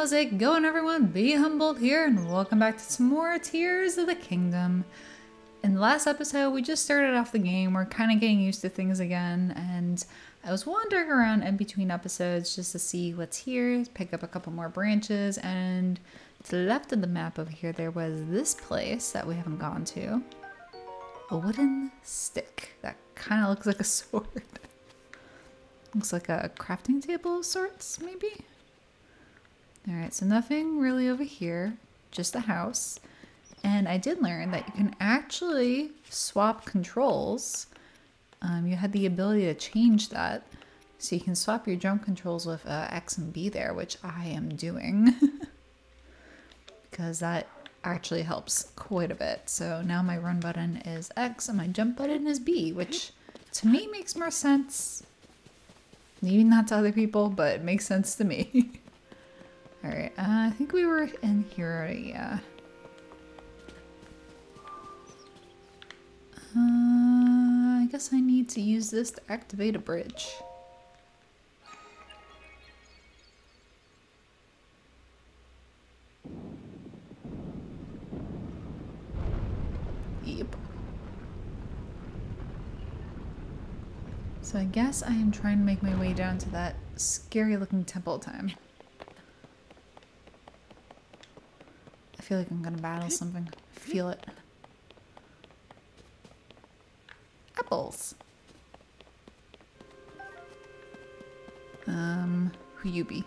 How's it going, everyone? Be Humboldt here, and welcome back to some more Tears of the Kingdom. In the last episode, we just started off the game. We're kind of getting used to things again, and I was wandering around in between episodes just to see what's here, pick up a couple more branches, and to the left of the map over here, there was this place that we haven't gone to. A wooden stick that kind of looks like a sword. looks like a crafting table of sorts, maybe? Alright, so nothing really over here, just the house. And I did learn that you can actually swap controls. Um, you had the ability to change that. So you can swap your jump controls with uh, X and B there, which I am doing. because that actually helps quite a bit. So now my run button is X and my jump button is B, which to me makes more sense. Maybe not to other people, but it makes sense to me. Alright, uh, I think we were in here already, yeah. Uh, I guess I need to use this to activate a bridge. Yep. So I guess I am trying to make my way down to that scary looking temple time. Feel like I'm gonna battle something. Feel it. Apples. Um, who you be?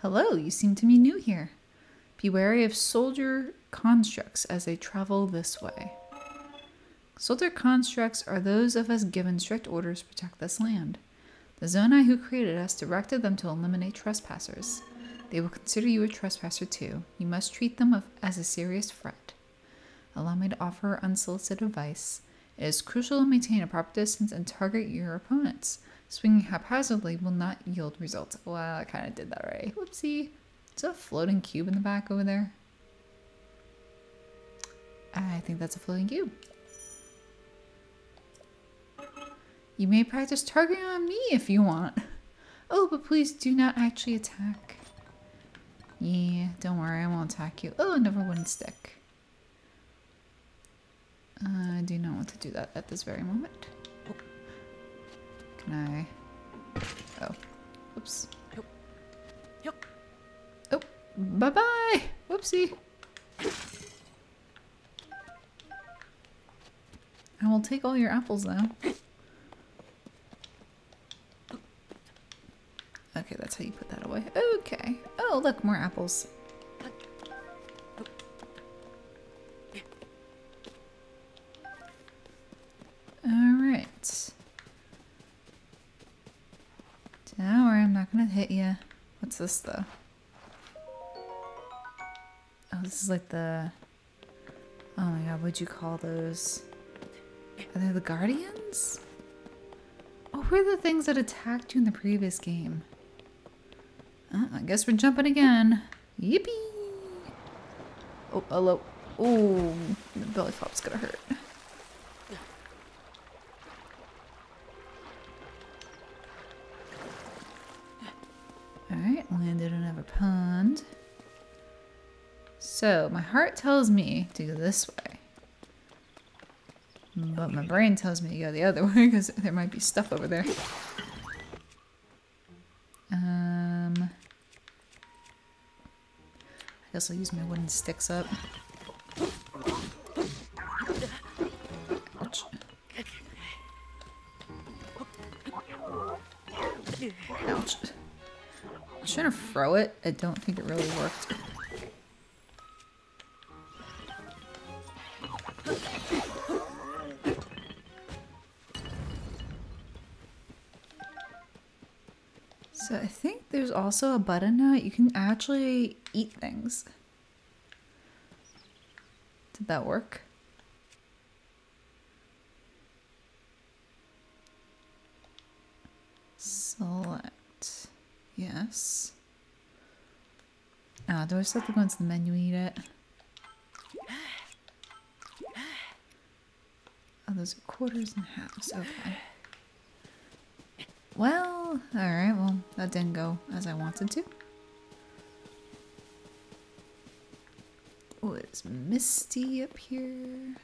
Hello, you seem to be new here. Be wary of soldier constructs as they travel this way. Soldier constructs are those of us given strict orders to protect this land. The Zonai who created us directed them to eliminate trespassers. They will consider you a trespasser too. You must treat them as a serious threat. Allow me to offer unsolicited advice. It is crucial to maintain a proper distance and target your opponents. Swinging haphazardly will not yield results. Well, I kind of did that right. Whoopsie. Is that a floating cube in the back over there? I think that's a floating cube. You may practice targeting on me if you want. Oh, but please do not actually attack. Yeah, don't worry, I won't attack you. Oh, another wooden stick. Uh, I do not want to do that at this very moment. Can I? Oh, oops. Oh, bye-bye! Whoopsie! I will take all your apples now. Okay, that's how you put that away. Okay. Oh, look, more apples. Alright. Don't worry, I'm not gonna hit you. What's this, though? Oh, this is like the... Oh my god, what'd you call those? Are they the Guardians? Oh, who are the things that attacked you in the previous game? Oh, I guess we're jumping again. Yippee! Oh, hello. Oh, the belly flop's gonna hurt. Alright, landed another pond. So, my heart tells me to go this way. But my brain tells me to go the other way because there might be stuff over there. Um, I guess I'll use my wooden sticks up. Ouch. Ouch. I was trying to throw it. I don't think it really worked. So I think there's also a button now you can actually eat things. Did that work? Select. Yes. Ah, do I still have to go into the menu and eat it? Oh, those are quarters and halves. Okay. Well, Oh, alright, well, that didn't go as I wanted to. Oh, it's misty up here.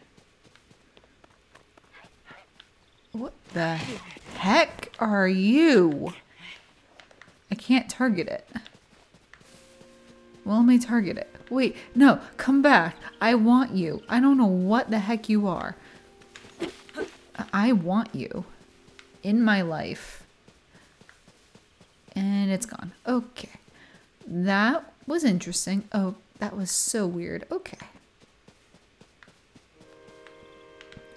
What the heck are you? I can't target it. Well, let me target it. Wait, no, come back. I want you. I don't know what the heck you are. I want you in my life. And it's gone. Okay. That was interesting. Oh, that was so weird. Okay.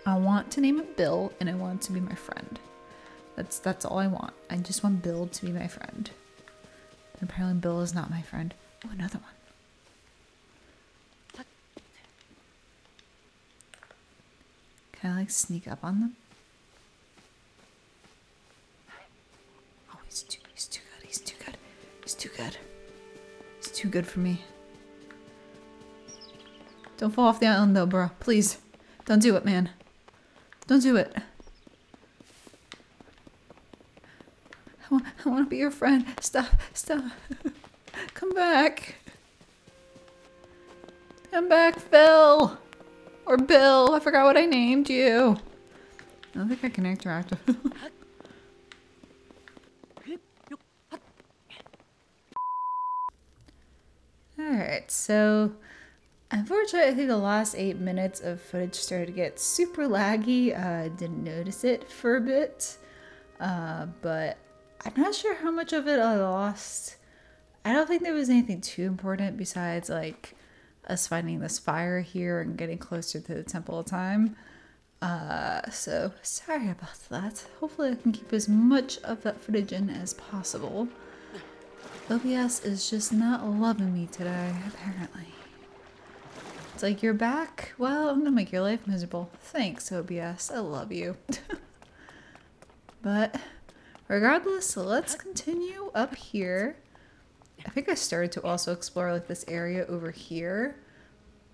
I want to name it Bill and I want it to be my friend. That's that's all I want. I just want Bill to be my friend. And apparently Bill is not my friend. Oh, another one. Can I like sneak up on them? Oh, he's too he's too good. He's too good. He's too good. He's too good for me. Don't fall off the island though, bro. Please. Don't do it, man. Don't do it. I want, I want to be your friend. Stop. Stop. Come back. Come back, Phil. Or Bill. I forgot what I named you. I don't think I can interact. with Alright, so unfortunately I think the last eight minutes of footage started to get super laggy. I uh, didn't notice it for a bit, uh, but I'm not sure how much of it I lost. I don't think there was anything too important besides like us finding this fire here and getting closer to the Temple of Time. Uh, so sorry about that. Hopefully I can keep as much of that footage in as possible. OBS is just not loving me today, apparently. It's like, you're back? Well, I'm gonna make your life miserable. Thanks, OBS. I love you. but regardless, let's continue up here. I think I started to also explore like this area over here,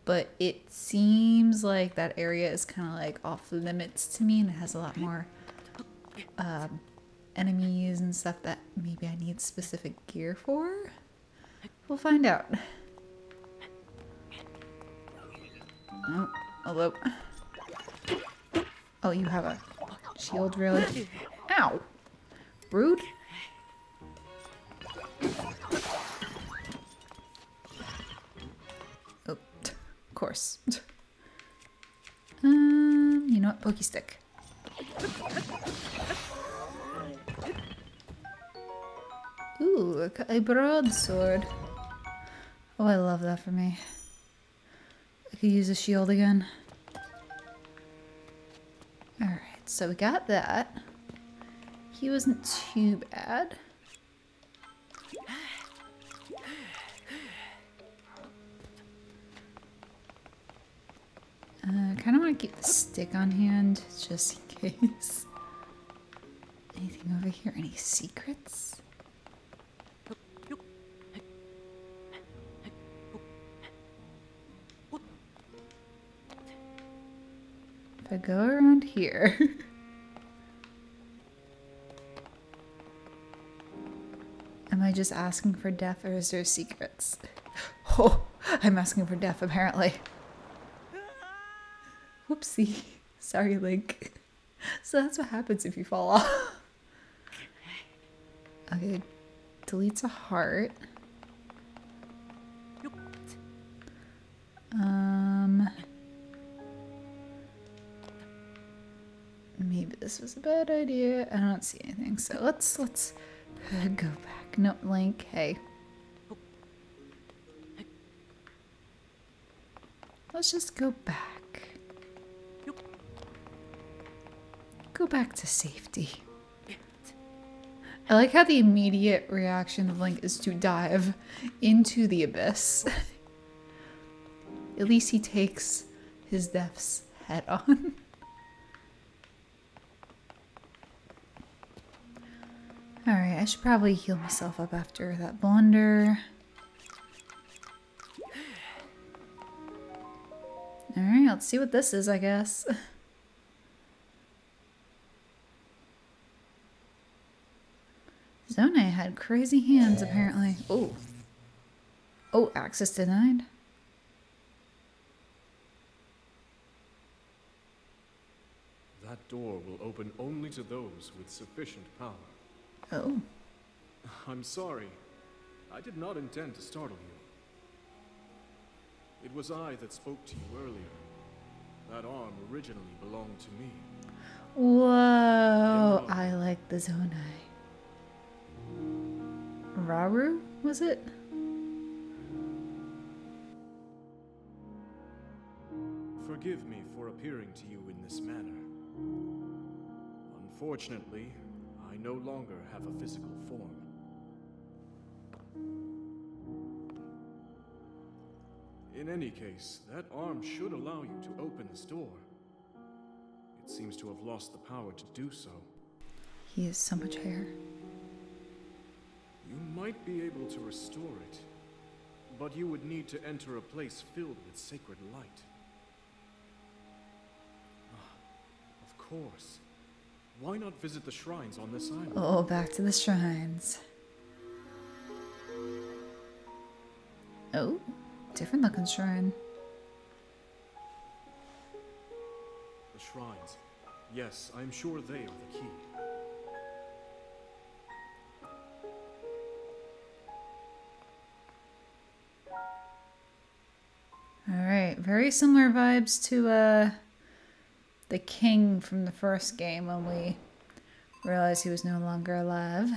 but it seems like that area is kind of like off limits to me and it has a lot more um, enemies and stuff that maybe I need specific gear for. We'll find out. Oh, hello. Oh, you have a shield, really? Ow! Rude. Oh, of course. um, you know what? Pokey stick. Ooh, a broadsword. Oh, I love that for me. I could use a shield again. Alright, so we got that. He wasn't too bad. Uh, I kind of want to keep the stick on hand just in case. Anything over here? Any secrets? I go around here. Am I just asking for death or is there secrets? Oh, I'm asking for death apparently. Whoopsie. Sorry, Link. So that's what happens if you fall off. Okay, deletes a heart. This was a bad idea. I don't see anything, so let's let's go back. No, Link. Hey. Let's just go back. Go back to safety. I like how the immediate reaction of Link is to dive into the abyss. At least he takes his deaths head on. Alright, I should probably heal myself up after that blunder. Alright, let's see what this is, I guess. Zonai had crazy hands, apparently. Oh. Oh, access denied. That door will open only to those with sufficient power. Oh. I'm sorry. I did not intend to startle you. It was I that spoke to you earlier. That arm originally belonged to me. Whoa. I like the Zonai. Rauru, was it? Forgive me for appearing to you in this manner. Unfortunately, I no longer have a physical form. In any case, that arm should allow you to open this door. It seems to have lost the power to do so. He has so much hair. You might be able to restore it, but you would need to enter a place filled with sacred light. Ah, of course. Why not visit the shrines on this island? Oh, back to the shrines. Oh, different looking shrine. The shrines. Yes, I am sure they are the key. Alright, very similar vibes to uh, the king from the first game when we realized he was no longer alive.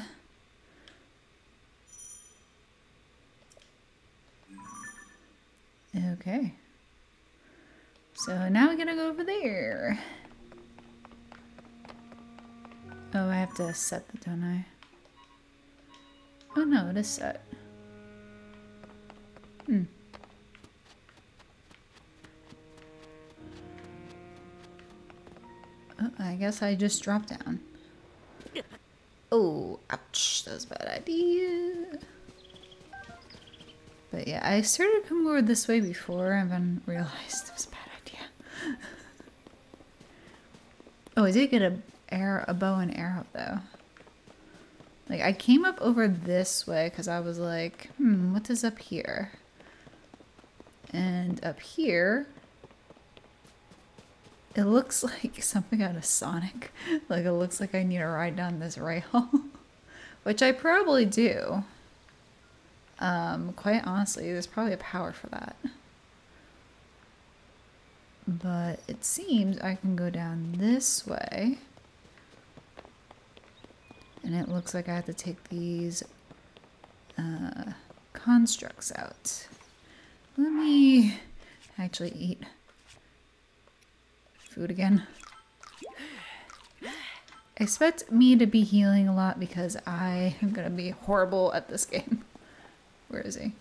Okay. So now we're gonna go over there. Oh, I have to set the don't I? Oh no, it is set. Hmm. Oh, I guess I just dropped down. Oh, ouch. That was a bad idea. But yeah, I started coming over this way before and then realized it was a bad idea. oh, I did get a arrow, a bow and arrow though. Like I came up over this way because I was like, hmm, what is up here? And up here, it looks like something out of Sonic. Like it looks like I need to ride down this rail. Which I probably do. Um, quite honestly, there's probably a power for that. But it seems I can go down this way. And it looks like I have to take these uh, constructs out. Let me actually eat food again. Expect me to be healing a lot because I am going to be horrible at this game. Where is he?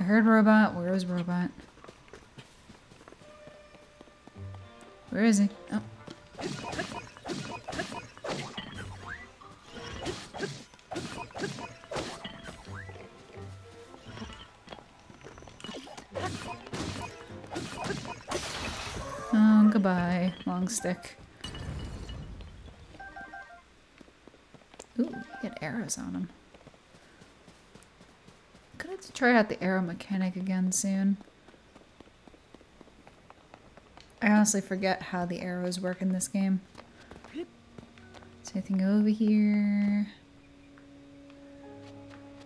I heard robot. Where is robot? Where is he? Oh. Goodbye, long stick. Ooh, he had arrows on him. Could have to try out the arrow mechanic again soon. I honestly forget how the arrows work in this game. Is anything over here?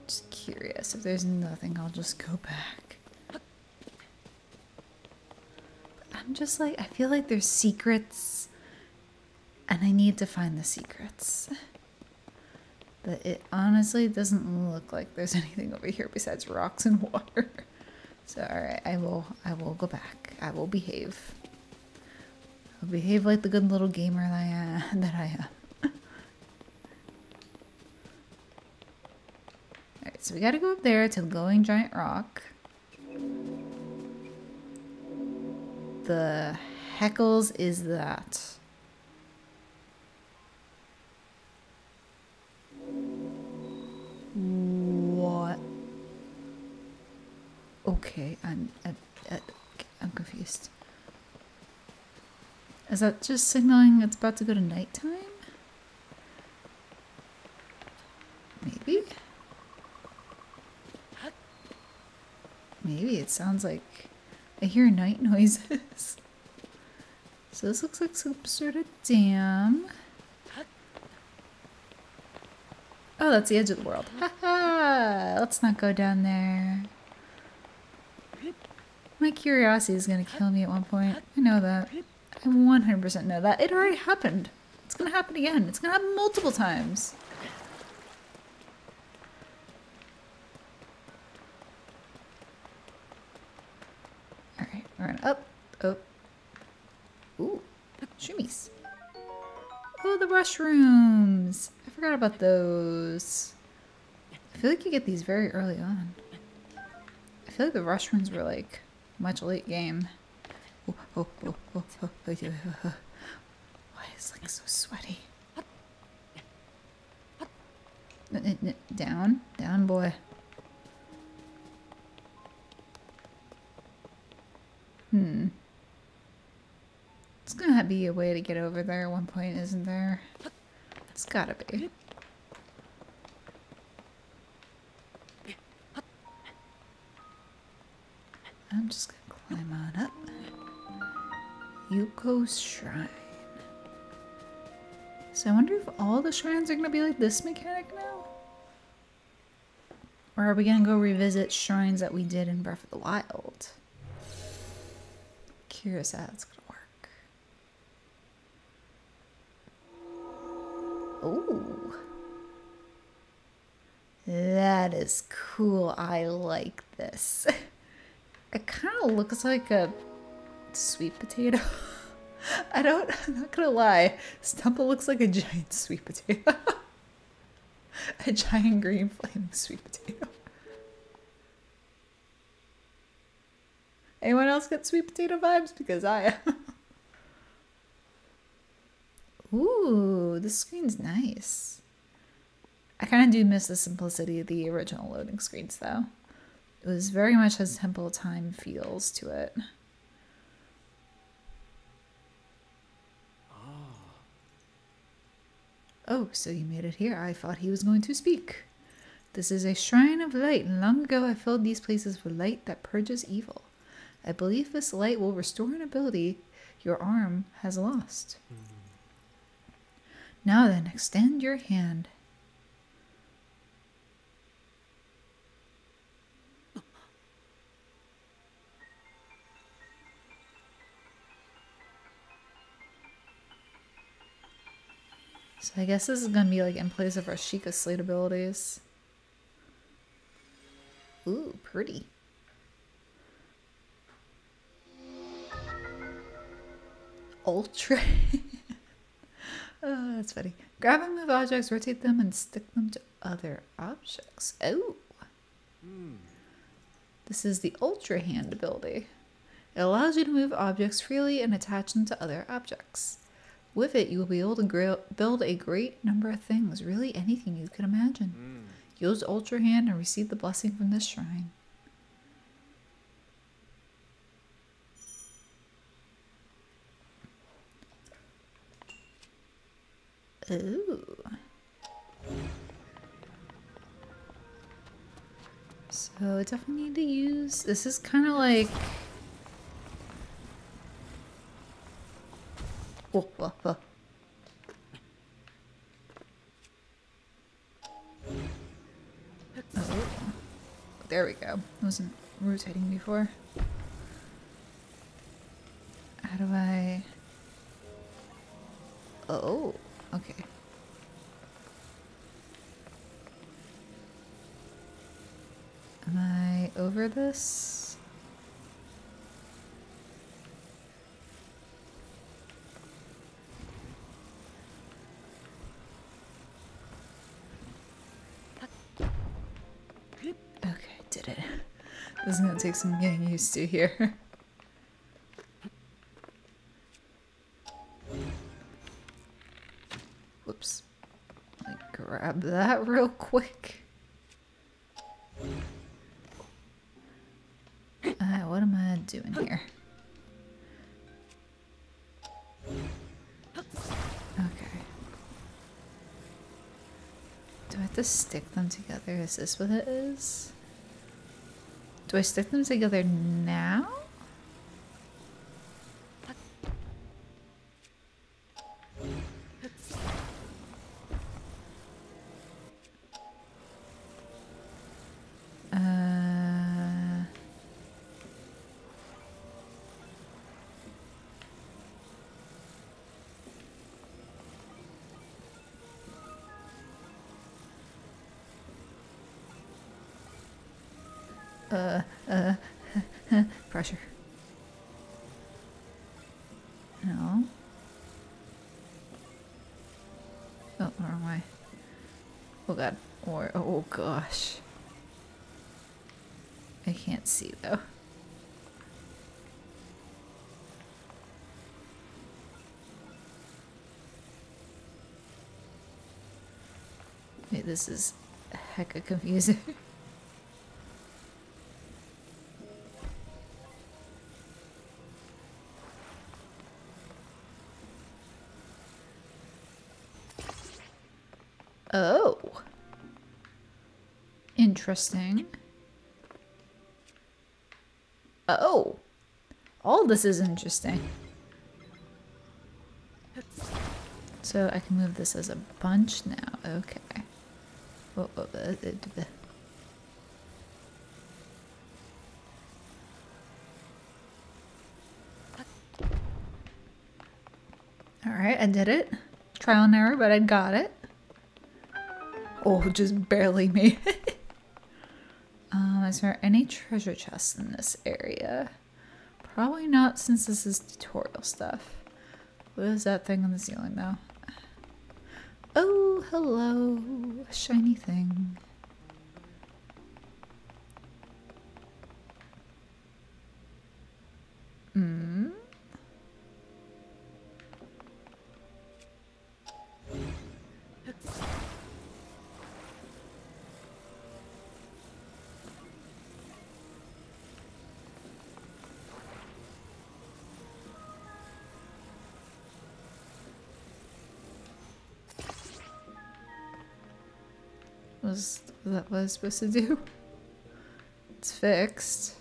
Just curious. If there's nothing, I'll just go back. Just like, I feel like there's secrets, and I need to find the secrets. But it honestly doesn't look like there's anything over here besides rocks and water. So alright, I will I will go back. I will behave. I'll behave like the good little gamer that I am. That I am. Alright, so we gotta go up there to the glowing giant rock. The heckles is that? What? Okay, I'm I, I, I'm confused. Is that just signaling it's about to go to nighttime? Maybe? Maybe it sounds like I hear night noises. so this looks like some sort of dam. Oh, that's the edge of the world. Haha! Let's not go down there. My curiosity is gonna kill me at one point. I know that. I 100% know that. It already happened. It's gonna happen again. It's gonna happen multiple times. Alright, we're going up, up. Ooh, shimmies. Oh, the mushrooms. I forgot about those. I feel like you get these very early on. I feel like the mushrooms were like much late game. Oh, oh, oh, oh, oh, oh, oh, oh. Why is Link so sweaty? Down, down, boy. Hmm. Gonna be a way to get over there at one point, isn't there? It's gotta be. I'm just gonna climb on up. Yuko's Shrine. So I wonder if all the shrines are gonna be like this mechanic now? Or are we gonna go revisit shrines that we did in Breath of the Wild? Curious how that's gonna work. Oh. That is cool. I like this. It kind of looks like a sweet potato. I don't, I'm not gonna lie. This looks like a giant sweet potato. a giant green flaming sweet potato. Anyone else get sweet potato vibes? Because I am. Ooh, this screen's nice. I kind of do miss the simplicity of the original loading screens, though. It was very much has Temple Time feels to it. Oh, so you made it here. I thought he was going to speak. This is a shrine of light. and Long ago, I filled these places with light that purges evil. I believe this light will restore an ability your arm has lost. Hmm. Now then, extend your hand. So I guess this is gonna be like in place of our Sheikah Slate abilities. Ooh, pretty. Ultra. oh, that's funny. Grab and move objects, rotate them, and stick them to other objects. Oh. This is the Ultra Hand ability. It allows you to move objects freely and attach them to other objects. With it, you will be able to build a great number of things, really anything you could imagine. Hmm. Use Ultra Hand and receive the blessing from this shrine. Ooh. So definitely need to use. This is kind of like. Oh, oh, oh. There we go. I wasn't rotating before. How do I. Oh, okay. Am I over this? Okay, did it. This is gonna take some getting used to here. that real quick. Uh, what am I doing here? Okay. Do I have to stick them together? Is this what it is? Do I stick them together now? Uh, pressure. No. Oh, wrong way. Oh god. Or, oh gosh. I can't see though. Wait, this is a heck hecka confusing. Interesting. Oh. All this is interesting. So I can move this as a bunch now. Okay. Uh, uh, uh. Alright, I did it. Trial and error, but I got it. Oh, just barely made it. Is there any treasure chests in this area? Probably not since this is tutorial stuff. What is that thing on the ceiling though? Oh, hello, a shiny thing. Hmm. That what I was supposed to do? It's fixed.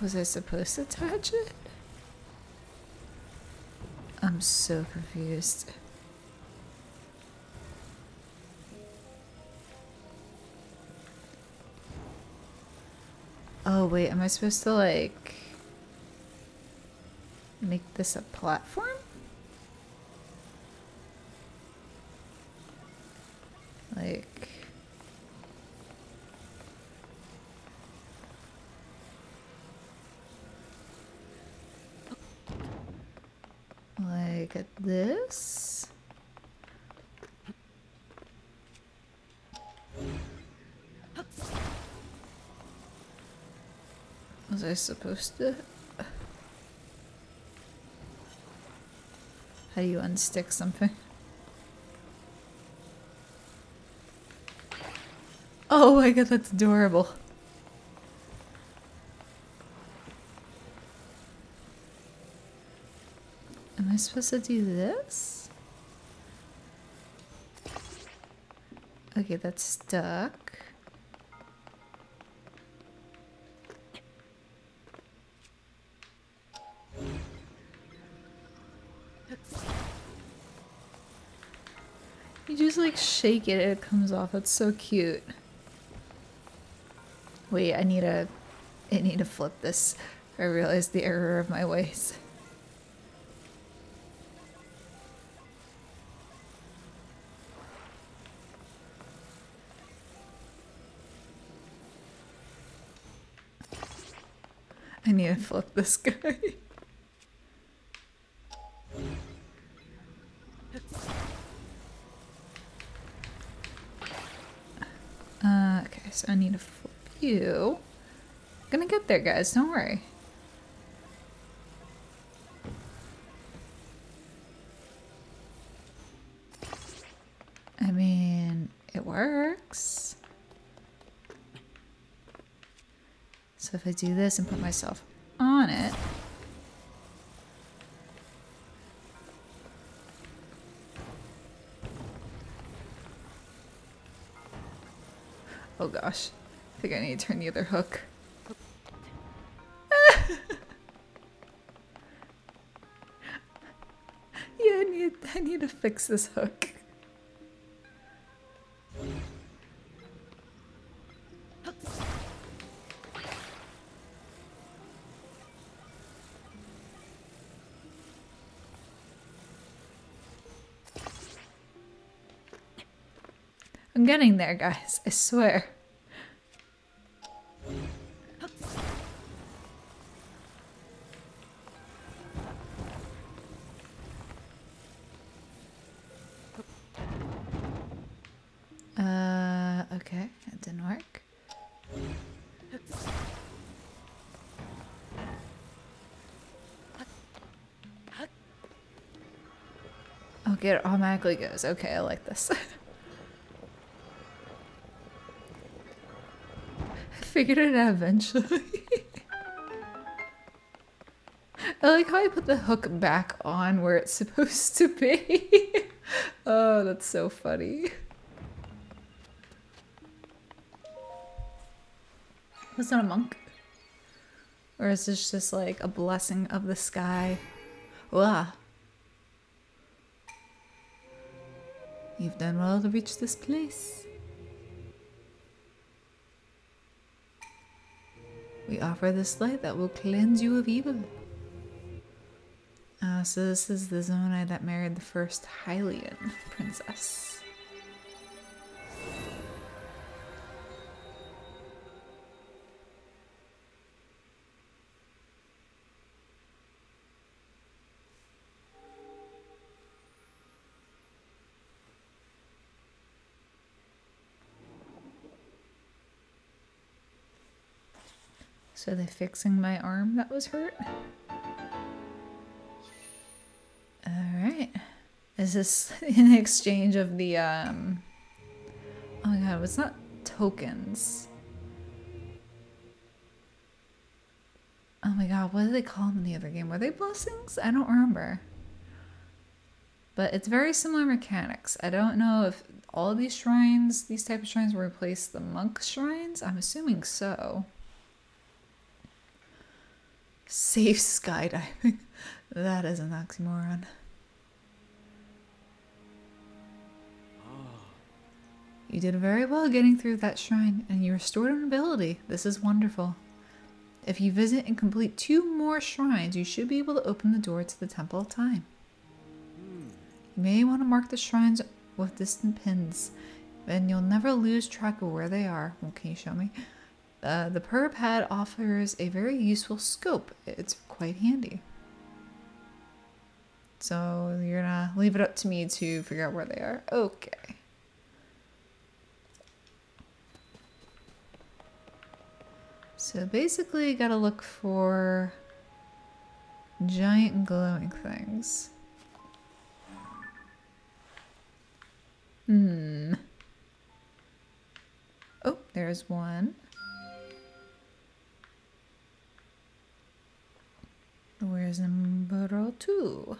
Was I supposed to touch it? I'm so confused. Oh wait, am I supposed to like make this a platform? I supposed to? How do you unstick something? Oh my god, that's adorable. Am I supposed to do this? Okay, that's stuck. Like shake it, it comes off. That's so cute. Wait, I need to I need to flip this. I realized the error of my ways. I need to flip this guy. okay, so I need to flip you. Gonna get there, guys. Don't worry. I mean, it works. So if I do this and put myself on it, Oh gosh. I think I need to turn the other hook. yeah, I need I need to fix this hook. I'm getting there, guys. I swear. Okay, it automatically goes. Okay, I like this. I figured it out eventually. I like how I put the hook back on where it's supposed to be. oh, that's so funny. Was that a monk? Or is this just like a blessing of the sky? Wow. You've done well to reach this place. We offer this light that will cleanse you of evil. Uh, so this is the Zonai that married the first Hylian princess. So they fixing my arm that was hurt? Alright. Is this in exchange of the, um... Oh my god, it's not tokens. Oh my god, what did they call them in the other game? Were they blessings? I don't remember. But it's very similar mechanics. I don't know if all these shrines, these type of shrines replace the monk shrines. I'm assuming so. Safe skydiving. that is an oxymoron. You did very well getting through that shrine, and you restored an ability. This is wonderful. If you visit and complete two more shrines, you should be able to open the door to the Temple of Time. You may want to mark the shrines with distant pins, then you'll never lose track of where they are. Well, can you show me? Uh, the Purah Pad offers a very useful scope. It's quite handy. So you're gonna leave it up to me to figure out where they are. Okay. So basically, you gotta look for giant glowing things. Hmm. Oh, there's one. Where's number two?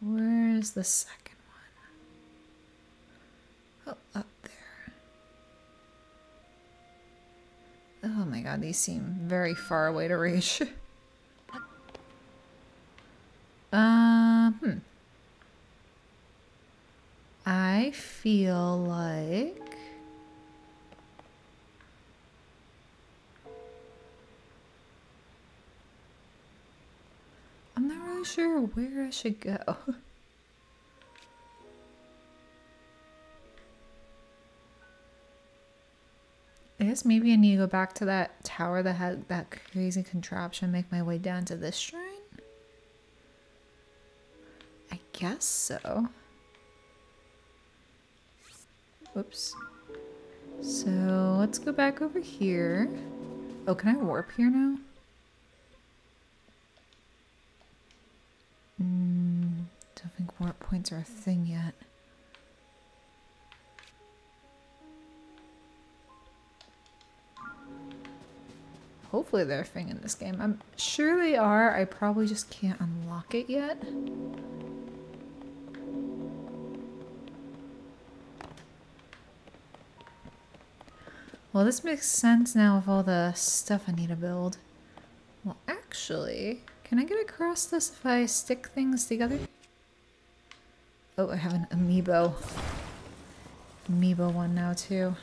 Where's the second one? Oh, up there. Oh my god, these seem very far away to reach. uh, hmm. I feel like Sure where I should go. I guess maybe I need to go back to that tower that had that crazy contraption, make my way down to this shrine? I guess so. Oops. So let's go back over here. Oh, can I warp here now? Mm, don't think warp points are a thing yet. Hopefully they're a thing in this game. I'm sure they are. I probably just can't unlock it yet. Well, this makes sense now with all the stuff I need to build. Well, actually, can I get across this if I stick things together? Oh, I have an amiibo. Amiibo one now, too.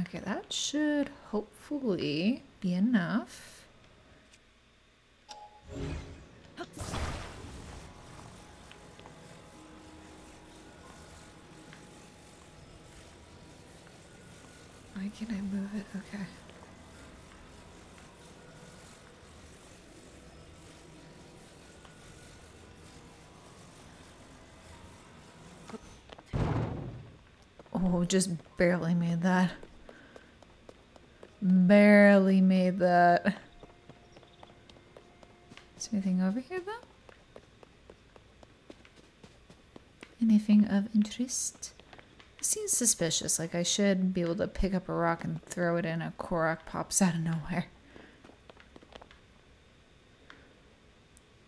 Okay, that should hopefully be enough. Can't I move it? Okay. Oh, just barely made that. Barely made that. Is anything over here though? Anything of interest? Seems suspicious, like I should be able to pick up a rock and throw it in. A Korok pops out of nowhere.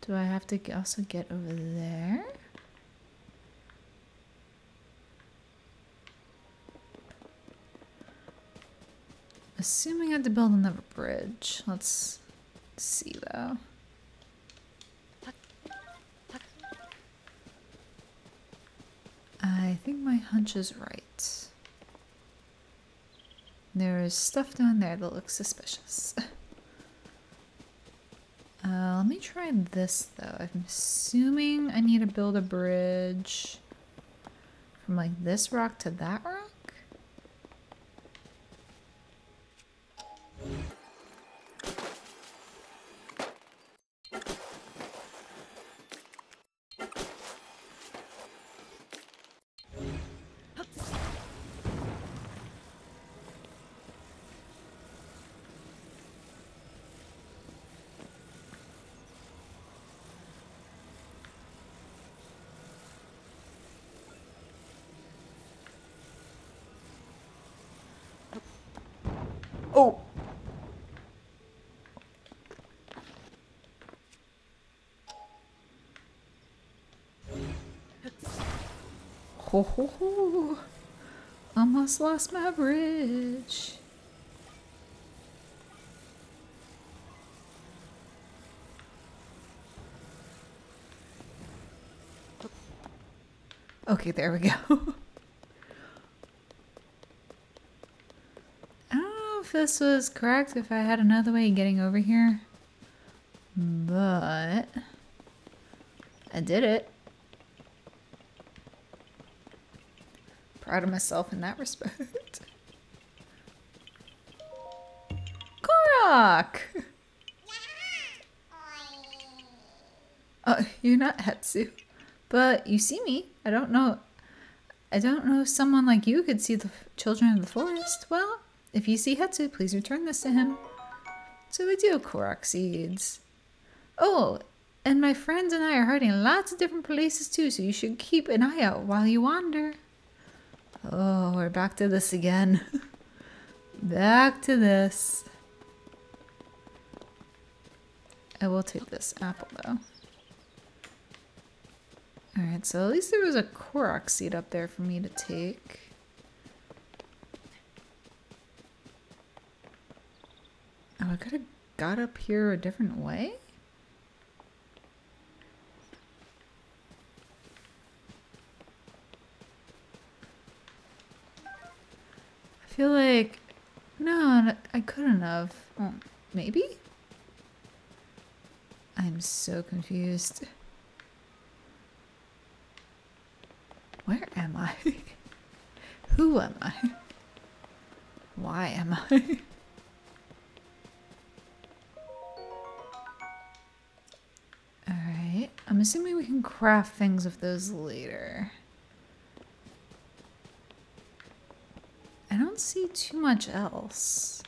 Do I have to also get over there? Assuming I have to build another bridge. Let's see though. I think my hunch is right. There is stuff down there that looks suspicious. Uh, let me try this though. I'm assuming I need to build a bridge from like this rock to that rock. Oh! Ho ho ho! Almost lost my bridge. Okay, there we go. I don't know if this was correct, if I had another way of getting over here. But I did it. Proud of myself in that respect. Korok! Oh, you're not Hestu. But you see me. I don't know. I don't know if someone like you could see the children of the forest. Well, if you see Hestu, please return this to him. So they do Korok seeds. Oh, and my friends and I are hiding in lots of different places too, so you should keep an eye out while you wander. Oh, we're back to this again. back to this. I will take this apple though. Alright, so at least there was a Korok seed up there for me to take. Oh, I could have got up here a different way? I feel like... No, I couldn't have. Oh, maybe? I'm so confused. Where am I? Who am I? Why am I? assuming we can craft things with those later. I don't see too much else.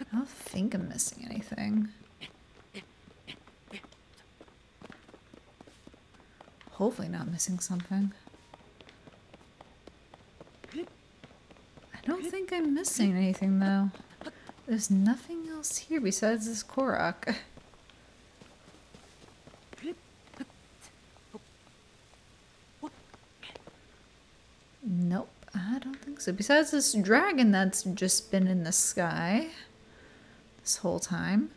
I don't think I'm missing anything. Hopefully not missing something. I don't think I'm missing anything though. There's nothing else here besides this Korok. Nope, I don't think so. Besides this dragon that's just been in the sky this whole time.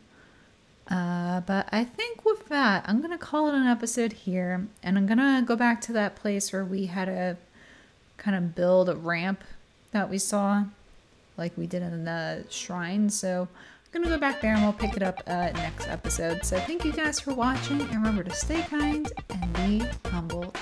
Uh, but I think with that, I'm going to call it an episode here. And I'm going to go back to that place where we had to kind of build a ramp that we saw, like we did in the shrine. So I'm going to go back there and we'll pick it up uh, next episode. So thank you guys for watching. And remember to stay kind and be humble.